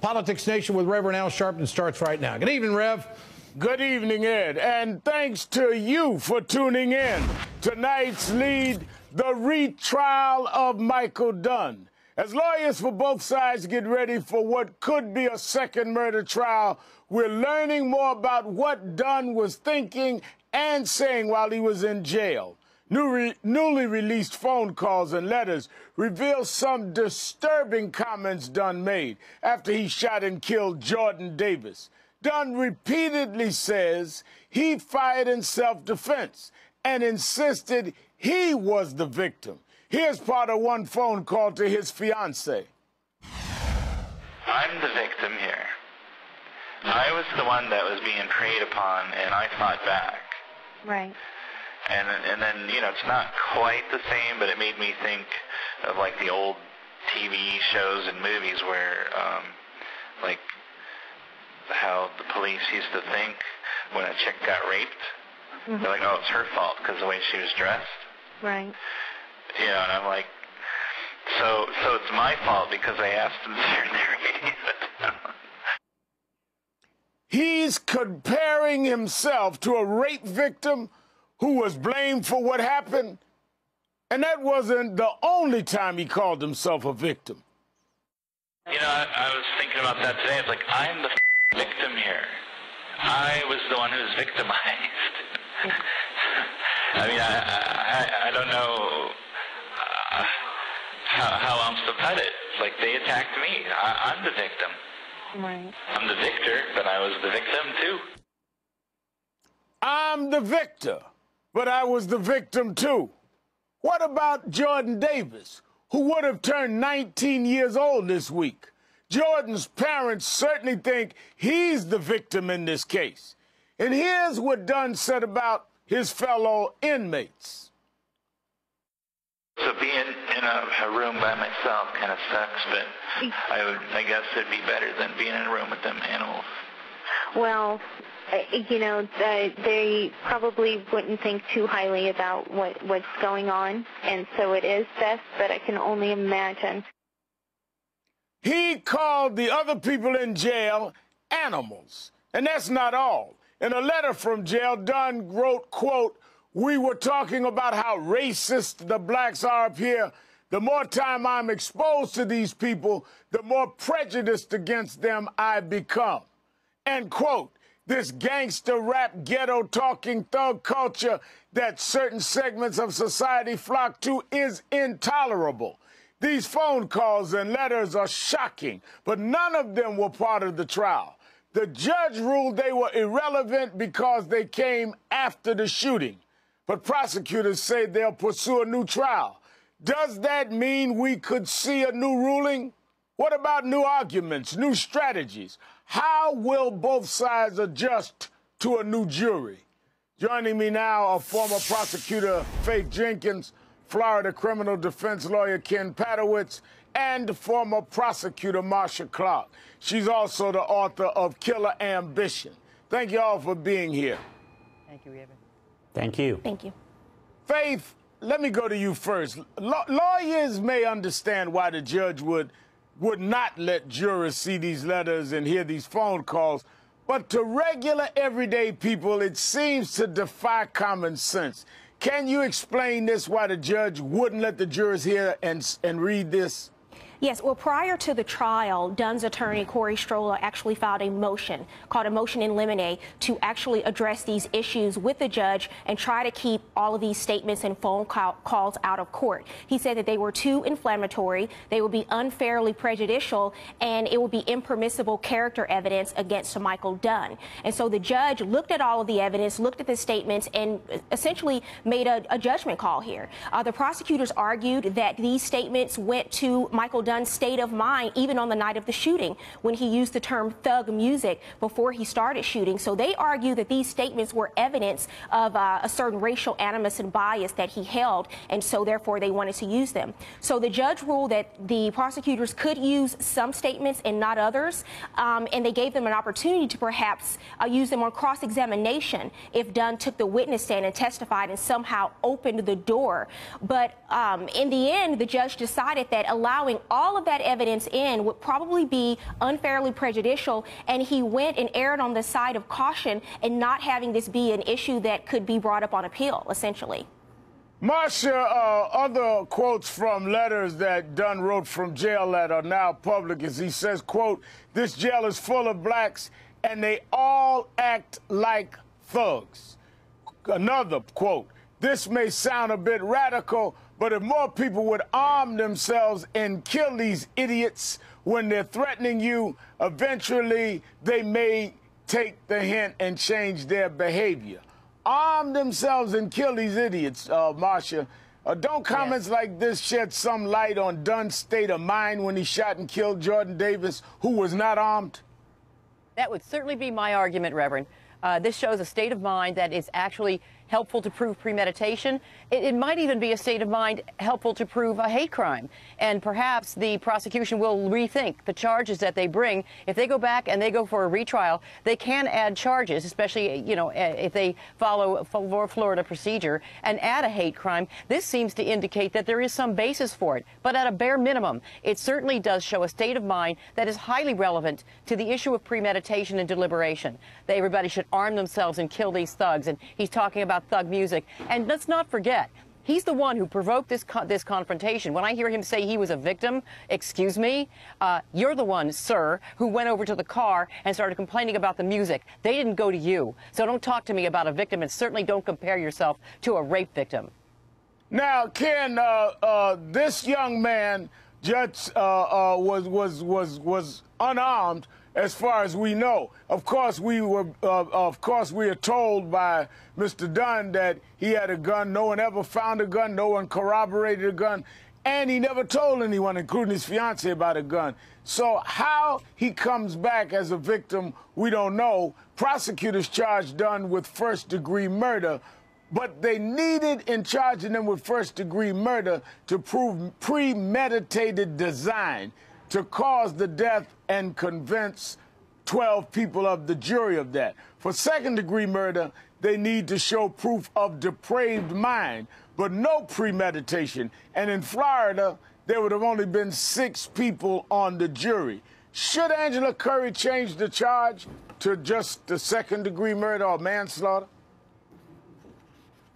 Politics Nation with Reverend Al Sharpton starts right now. Good evening, Rev. Good evening, Ed, and thanks to you for tuning in. Tonight's lead, the retrial of Michael Dunn. As lawyers for both sides get ready for what could be a second murder trial, we're learning more about what Dunn was thinking and saying while he was in jail. New re newly released phone calls and letters reveal some disturbing comments Dunn made after he shot and killed Jordan Davis. Dunn repeatedly says he fired in self defense and insisted he was the victim. Here's part of one phone call to his fiancee. I'm the victim here. I was the one that was being preyed upon, and I fought back. Right and and then you know it's not quite the same, but it made me think of like the old TV shows and movies where um, like how the police used to think when a chick got raped, mm-hmm. they're like, oh, it's her fault because the way she was dressed. Right. You know, and I'm like, so so it's my fault because I asked him to turn their radio He's comparing himself to a rape victim who was blamed for what happened. And that wasn't the only time he called himself a victim. You know, I, I was thinking about that today. It's like, I'm the victim here. I was the one who was victimized. I mean, I, I, I don't know uh, how, how else to put it. It's like they attacked me. I, I'm the victim. Right. I'm the victor, but I was the victim too. I'm the victor but I was the victim too. What about Jordan Davis, who would have turned 19 years old this week? Jordan's parents certainly think he's the victim in this case. And here's what Dunn said about his fellow inmates. So being in a, a room by myself kind of sucks, but I would, I guess it'd be better than being in a room with them animals. Well, you know, they probably wouldn't think too highly about what what's going on, and so it is best. But I can only imagine. He called the other people in jail animals, and that's not all. In a letter from jail, Dunn wrote, "quote We were talking about how racist the blacks are up here." The more time I'm exposed to these people, the more prejudiced against them I become. End quote this gangster rap ghetto talking thug culture that certain segments of society flock to is intolerable. These phone calls and letters are shocking, but none of them were part of the trial. The judge ruled they were irrelevant because they came after the shooting. But prosecutors say they'll pursue a new trial. Does that mean we could see a new ruling? What about new arguments, new strategies? How will both sides adjust to a new jury? Joining me now are former prosecutor Faith Jenkins, Florida criminal defense lawyer Ken Padowitz, and former prosecutor Marcia Clark. She's also the author of Killer Ambition. Thank you all for being here. Thank you, Evan. Thank you. Thank you. Faith, let me go to you first. lawyers may understand why the judge would would not let jurors see these letters and hear these phone calls. But to regular, everyday people, it seems to defy common sense. Can you explain this, why the judge wouldn't let the jurors hear and, and read this? Yes, well, prior to the trial, Dunn's attorney, Cory Strolla, actually filed a motion called a motion in limine to actually address these issues with the judge and try to keep all of these statements and phone call calls out of court. He said that they were too inflammatory, they would be unfairly prejudicial, and it would be impermissible character evidence against Michael Dunn. And so the judge looked at all of the evidence, looked at the statements, and essentially made a, a judgment call here. Uh, the prosecutors argued that these statements went to Michael Dunn's state of mind even on the night of the shooting when he used the term thug music before he started shooting. So they argue that these statements were evidence of uh, a certain racial animus and bias that he held, and so therefore they wanted to use them. So the judge ruled that the prosecutors could use some statements and not others, um, and they gave them an opportunity to perhaps uh, use them on cross examination if Dunn took the witness stand and testified and somehow opened the door. But um, in the end, the judge decided that allowing all all of that evidence in would probably be unfairly prejudicial, and he went and erred on the side of caution and not having this be an issue that could be brought up on appeal, essentially. Marcia, uh, other quotes from letters that Dunn wrote from jail that are now public is he says, quote, this jail is full of blacks and they all act like thugs. Another quote, this may sound a bit radical, but if more people would arm themselves and kill these idiots when they're threatening you, eventually they may take the hint and change their behavior arm themselves and kill these idiots, uh, Marcia. Uh, don't comments yes. like this shed some light on Dunn's state of mind when he shot and killed Jordan Davis, who was not armed? That would certainly be my argument, Reverend. Uh, this shows a state of mind that is actually helpful to prove premeditation. It, it, might even be a state of mind helpful to prove a hate crime. And perhaps the prosecution will rethink the charges that they bring. If they go back and they go for a retrial, they can add charges, especially, you know, eh, if they follow Florida procedure and add a hate crime. This seems to indicate that there is some basis for it. But at a bare minimum, it certainly does show a state of mind that is highly relevant to the issue of premeditation and deliberation. That everybody should arm themselves and kill these thugs. And he's talking about about thug music. And let's not forget, He's the one who provoked this co this confrontation. When I hear him say he was a victim, excuse me, uh, you're the one, sir, who went over to the car and started complaining about the music. They didn't go to you. So don't talk to me about a victim, and certainly don't compare yourself to a rape victim. Now, Ken, uh, uh, this young man just uh, uh, was was was was unarmed as far as we know. Of course, we were, uh, of course, we are told by Mr. Dunn that he had a gun. No one ever found a gun. No one corroborated a gun. And he never told anyone, including his fiancee, about a gun. So how he comes back as a victim, we don't know. Prosecutors charged Dunn with first-degree murder, but they needed in charging him with first-degree murder to prove premeditated design to cause the death and convince 12 people of the jury of that. For second degree murder, they need to show proof of depraved mind, but no premeditation. And in Florida, there would have only been six people on the jury. Should Angela Corey change the charge to just the second degree murder or manslaughter?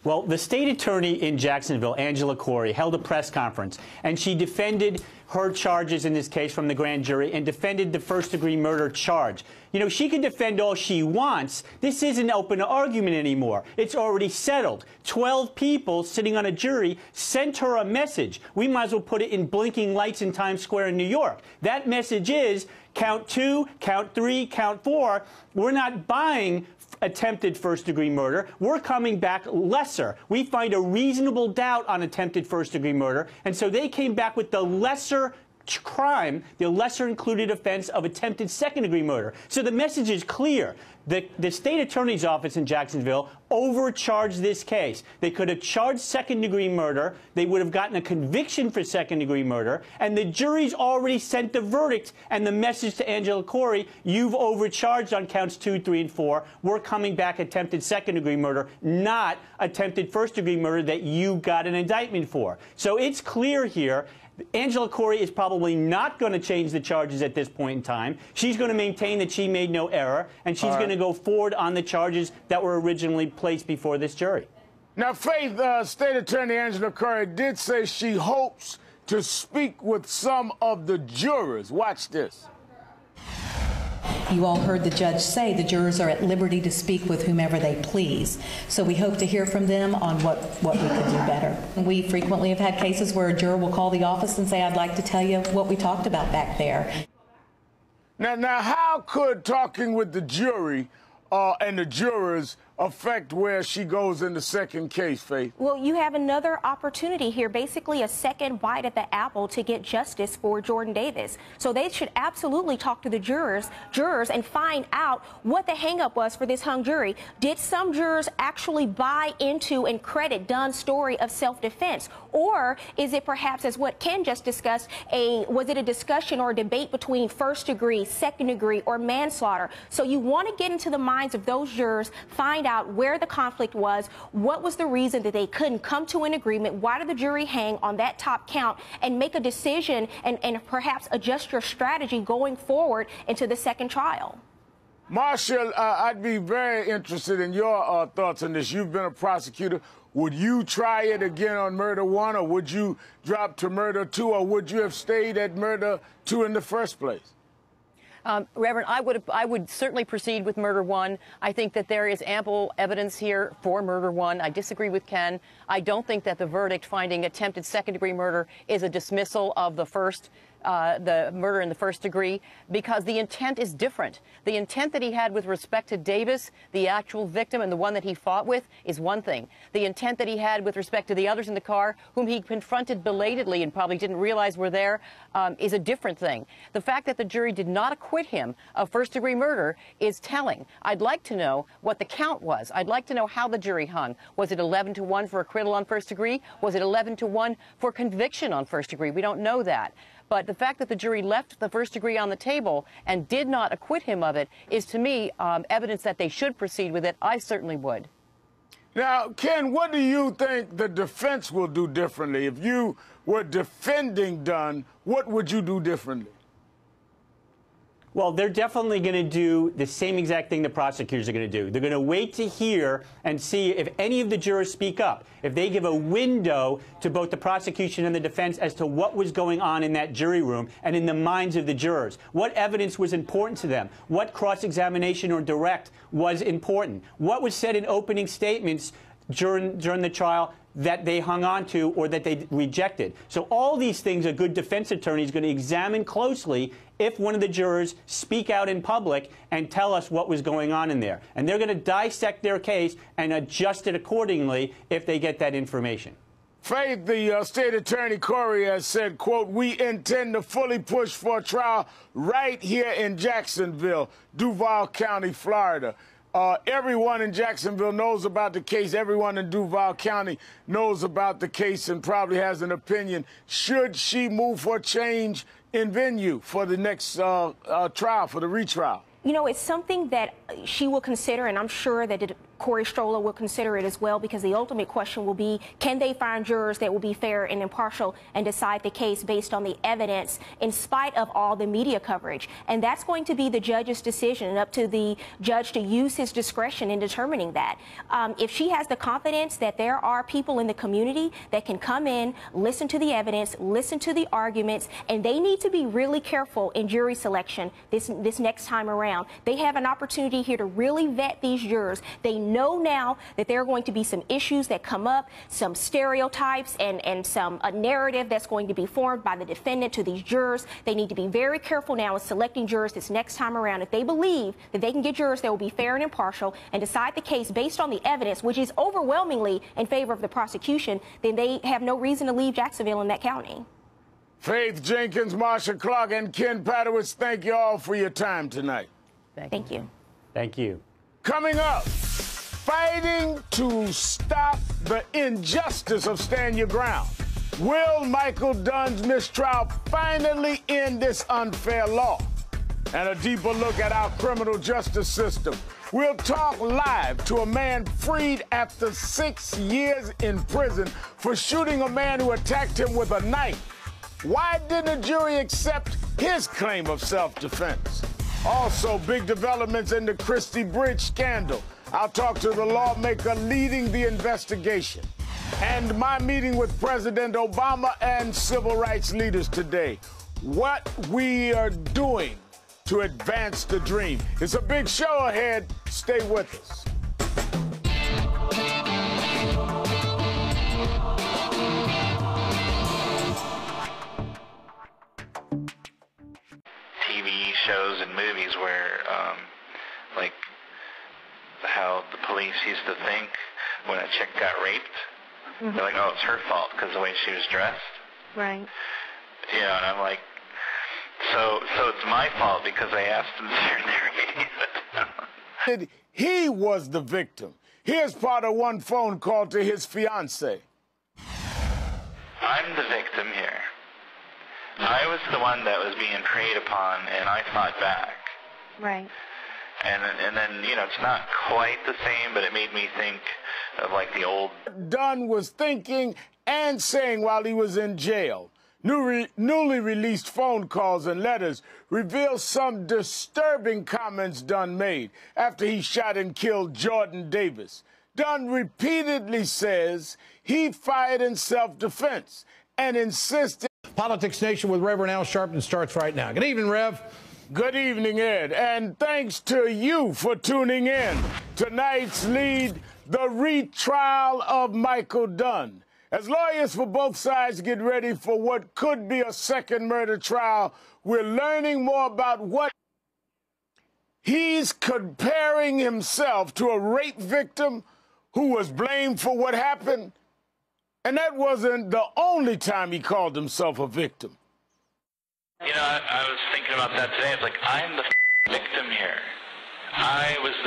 Well, the state attorney in Jacksonville, Angela Corey, held a press conference, and she defended her charges in this case from the grand jury and defended the first degree murder charge. You know, she can defend all she wants. This isn't open to argument anymore. It's already settled. Twelve people sitting on a jury sent her a message. We might as well put it in blinking lights in Times Square in New York. That message is count two, count three, count four. We're not buying attempted first degree murder. We're coming back lesser. We find a reasonable doubt on attempted first degree murder. And so they came back with the lesser crime, the lesser included offense of attempted second degree murder. So the message is clear. The, the state attorney's office in Jacksonville overcharged this case. They could have charged second degree murder. They would have gotten a conviction for second degree murder. And the jury's already sent the verdict and the message to Angela Corey you've overcharged on counts two, three, and four. We're coming back attempted second degree murder, not attempted first degree murder that you got an indictment for. So it's clear here. Angela Corey is probably not going to change the charges at this point in time. She's going to maintain that she made no error, and she's right. going to go forward on the charges that were originally placed before this jury. Now, Faith, uh, State Attorney Angela Corey did say she hopes to speak with some of the jurors. Watch this. You all heard the judge say the jurors are at liberty to speak with whomever they please. So we hope to hear from them on what, what we could do better. We frequently have had cases where a juror will call the office and say, I'd like to tell you what we talked about back there. Now, now how could talking with the jury uh, and the jurors affect where she goes in the second case, Faith? Well, you have another opportunity here, basically a second bite at the apple to get justice for Jordan Davis. So they should absolutely talk to the jurors, jurors and find out what the hangup was for this hung jury. Did some jurors actually buy into and credit Dunn's story of self-defense? Or is it perhaps, as what Ken just discussed, a was it a discussion or a debate between first degree, second degree, or manslaughter? So you want to get into the minds of those jurors, find find out where the conflict was, what was the reason that they couldn't come to an agreement, why did the jury hang on that top count, and make a decision and, and perhaps adjust your strategy going forward into the second trial. Marcia, uh, I'd be very interested in your uh, thoughts on this. You've been a prosecutor. Would you try it again on murder one, or would you drop to murder two, or would you have stayed at murder two in the first place? Um, Reverend, I would I would certainly proceed with murder one. I think that there is ample evidence here for murder one. I disagree with Ken. I don't think that the verdict finding attempted second degree murder is a dismissal of the first uh, the murder in the first degree because the intent is different. The intent that he had with respect to Davis, the actual victim, and the one that he fought with is one thing. The intent that he had with respect to the others in the car, whom he confronted belatedly and probably didn't realize were there, um, is a different thing. The fact that the jury did not acquit him of first degree murder is telling. I'd like to know what the count was. I'd like to know how the jury hung. Was it 11 to 1 for acquittal on first degree? Was it 11 to 1 for conviction on first degree? We don't know that. But the fact that the jury left the first degree on the table and did not acquit him of it is, to me, um, evidence that they should proceed with it. I certainly would. Now, Ken, what do you think the defense will do differently? If you were defending Dunn, what would you do differently? Well, they're definitely going to do the same exact thing the prosecutors are going to do. They're going to wait to hear and see if any of the jurors speak up, if they give a window to both the prosecution and the defense as to what was going on in that jury room and in the minds of the jurors. What evidence was important to them? What cross examination or direct was important? What was said in opening statements during, during the trial that they hung on to or that they rejected. So all these things a good defense attorney is going to examine closely if one of the jurors speak out in public and tell us what was going on in there. And they're going to dissect their case and adjust it accordingly if they get that information. Faith, the uh, state attorney Corey has said, quote, we intend to fully push for a trial right here in Jacksonville, Duval County, Florida. Uh, everyone in Jacksonville knows about the case. Everyone in Duval County knows about the case and probably has an opinion. Should she move for change in venue for the next uh, uh, trial, for the retrial? You know, it's something that she will consider, and I'm sure that it, Cory Strolla will consider it as well because the ultimate question will be can they find jurors that will be fair and impartial and decide the case based on the evidence in spite of all the media coverage? And that's going to be the judge's decision and up to the judge to use his discretion in determining that. Um, if she has the confidence that there are people in the community that can come in, listen to the evidence, listen to the arguments, and they need to be really careful in jury selection this, this next time around. They have an opportunity here to really vet these jurors. They know now that there are going to be some issues that come up, some stereotypes and, and some a narrative that's going to be formed by the defendant to these jurors. They need to be very careful now in selecting jurors this next time around. If they believe that they can get jurors that will be fair and impartial and decide the case based on the evidence, which is overwhelmingly in favor of the prosecution, then they have no reason to leave Jacksonville in that county. Faith Jenkins, Marcia Clark, and Ken Padowitz, thank you all for your time tonight. Thank, you. thank you. Thank you. Coming up fighting to stop the injustice of stand your ground. Will Michael Dunn's mistrial finally end this unfair law? And a deeper look at our criminal justice system. We'll talk live to a man freed after six years in prison for shooting a man who attacked him with a knife. Why didn't a jury accept his claim of self defense? Also, big developments in the Christie Bridge scandal. I'll talk to the lawmaker leading the investigation. And my meeting with President Obama and civil rights leaders today. What we are doing to advance the dream. It's a big show ahead. Stay with us. TV shows and movies where, um, how the police used to think when a chick got raped. Mm-hmm. They're like, oh, it's her fault because the way she was dressed. Right. You know, and I'm like, so so it's my fault because I asked him to there. he was the victim. Here's part of one phone call to his fiance. I'm the victim here. I was the one that was being preyed upon, and I fought back. Right. And then, and then, you know, it's not quite the same, but it made me think of like the old. Dunn was thinking and saying while he was in jail. New re- newly released phone calls and letters reveal some disturbing comments Dunn made after he shot and killed Jordan Davis. Dunn repeatedly says he fired in self defense and insisted. Politics Nation with Reverend Al Sharpton starts right now. Good evening, Rev. Good evening, Ed, and thanks to you for tuning in. Tonight's lead the retrial of Michael Dunn. As lawyers for both sides get ready for what could be a second murder trial, we're learning more about what he's comparing himself to a rape victim who was blamed for what happened. And that wasn't the only time he called himself a victim. You know, I, I was thinking about that today. It's like I'm the victim here. I was the